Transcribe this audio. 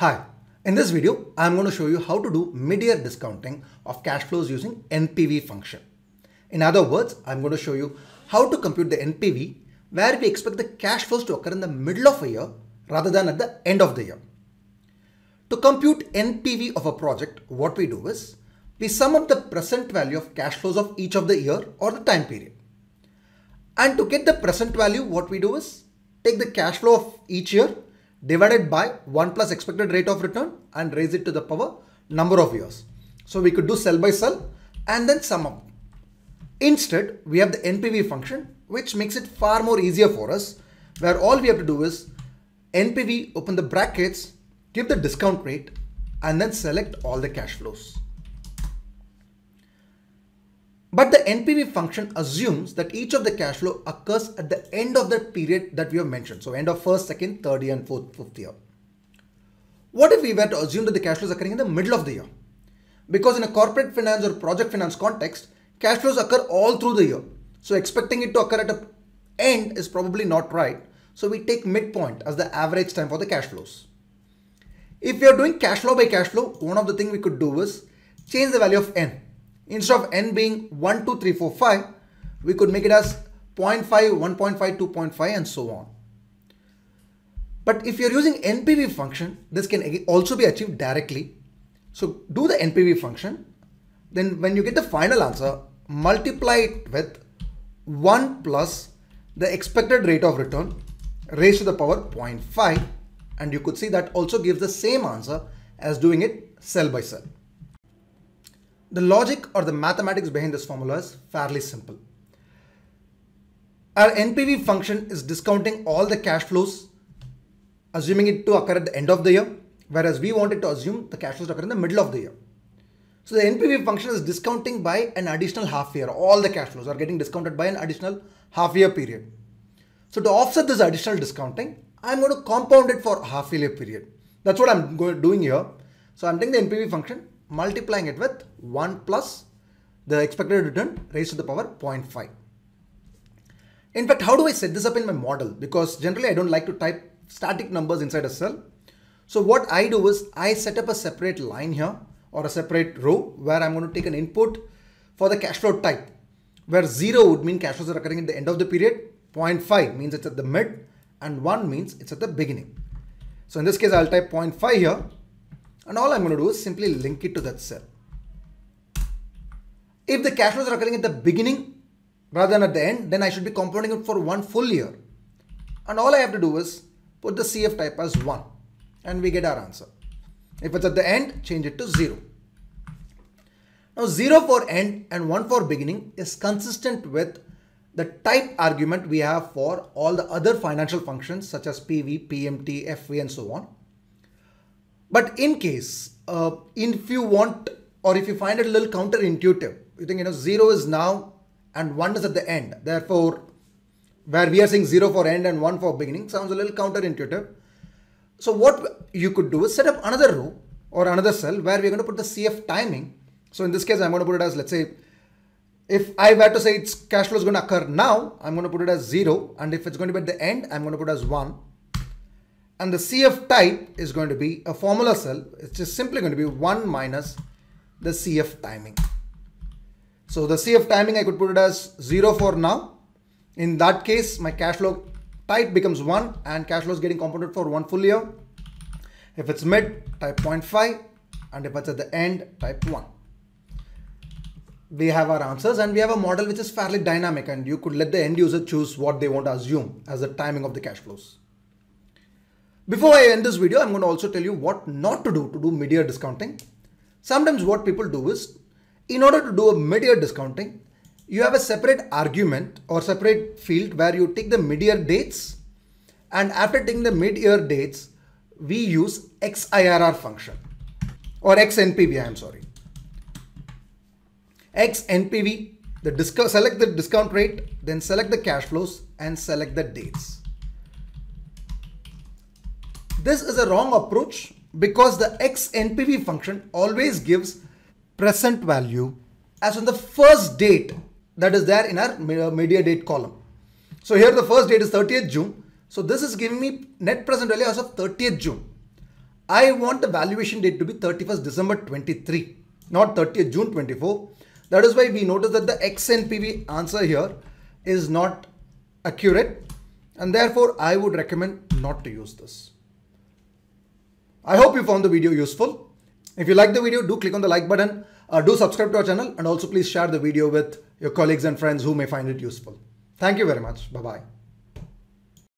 Hi, in this video, I'm going to show you how to do mid-year discounting of cash flows using NPV function. In other words, I'm going to show you how to compute the NPV where we expect the cash flows to occur in the middle of a year rather than at the end of the year. To compute NPV of a project, what we do is we sum up the present value of cash flows of each of the year or the time period. And to get the present value, what we do is take the cash flow of each year divided by 1 plus expected rate of return and raise it to the power number of years. So we could do cell by cell and then sum up. Instead, we have the NPV function which makes it far more easier for us where all we have to do is NPV open the brackets, give the discount rate and then select all the cash flows. But the NPV function assumes that each of the cash flow occurs at the end of the period that we have mentioned. So end of first, second, third year and fourth, fifth year. What if we were to assume that the cash flows occurring in the middle of the year? Because in a corporate finance or project finance context, cash flows occur all through the year. So expecting it to occur at a end is probably not right. So we take midpoint as the average time for the cash flows. If we are doing cash flow by cash flow, one of the things we could do is change the value of n Instead of n being 1, 2, 3, 4, 5, we could make it as 0 0.5, 1.5, 2.5 and so on. But if you're using NPV function, this can also be achieved directly. So do the NPV function. Then when you get the final answer, multiply it with 1 plus the expected rate of return raised to the power 0.5 and you could see that also gives the same answer as doing it cell by cell. The logic or the mathematics behind this formula is fairly simple. Our NPV function is discounting all the cash flows, assuming it to occur at the end of the year, whereas we wanted to assume the cash flows occur in the middle of the year. So the NPV function is discounting by an additional half year. All the cash flows are getting discounted by an additional half year period. So to offset this additional discounting, I'm going to compound it for half year period. That's what I'm doing here. So I'm taking the NPV function multiplying it with 1 plus the expected return raised to the power 0.5. In fact, how do I set this up in my model? Because generally I don't like to type static numbers inside a cell. So what I do is I set up a separate line here or a separate row where I'm going to take an input for the cash flow type where 0 would mean cash flows are occurring at the end of the period, 0.5 means it's at the mid and 1 means it's at the beginning. So in this case, I'll type 0.5 here and all I'm going to do is simply link it to that cell. If the cash flows are occurring at the beginning rather than at the end, then I should be compounding it for one full year. And all I have to do is put the CF type as 1 and we get our answer. If it's at the end, change it to 0. Now 0 for end and 1 for beginning is consistent with the type argument we have for all the other financial functions such as PV, PMT, FV and so on. But in case, uh, if you want or if you find it a little counterintuitive, you think, you know, 0 is now and 1 is at the end. Therefore, where we are saying 0 for end and 1 for beginning sounds a little counterintuitive. So what you could do is set up another row or another cell where we're going to put the CF timing. So in this case, I'm going to put it as, let's say, if I were to say its cash flow is going to occur now, I'm going to put it as 0. And if it's going to be at the end, I'm going to put as 1 and the CF type is going to be a formula cell. It's just simply going to be 1 minus the CF timing. So the CF timing, I could put it as 0 for now. In that case, my cash flow type becomes 1 and cash flow is getting compounded for one full year. If it's mid, type 0.5 and if it's at the end, type 1. We have our answers and we have a model which is fairly dynamic and you could let the end user choose what they want to assume as the timing of the cash flows. Before I end this video, I'm going to also tell you what not to do to do mid-year discounting. Sometimes what people do is, in order to do a mid-year discounting, you have a separate argument or separate field where you take the mid-year dates and after taking the mid-year dates, we use XIRR function or XNPV, I'm sorry. XNPV, the select the discount rate, then select the cash flows and select the dates. This is a wrong approach because the XNPV function always gives present value as on the first date that is there in our mid-year date column. So here the first date is 30th June. So this is giving me net present value as of 30th June. I want the valuation date to be 31st December 23, not 30th June 24. That is why we notice that the XNPV answer here is not accurate and therefore I would recommend not to use this. I hope you found the video useful. If you like the video, do click on the like button, uh, do subscribe to our channel and also please share the video with your colleagues and friends who may find it useful. Thank you very much. Bye-bye.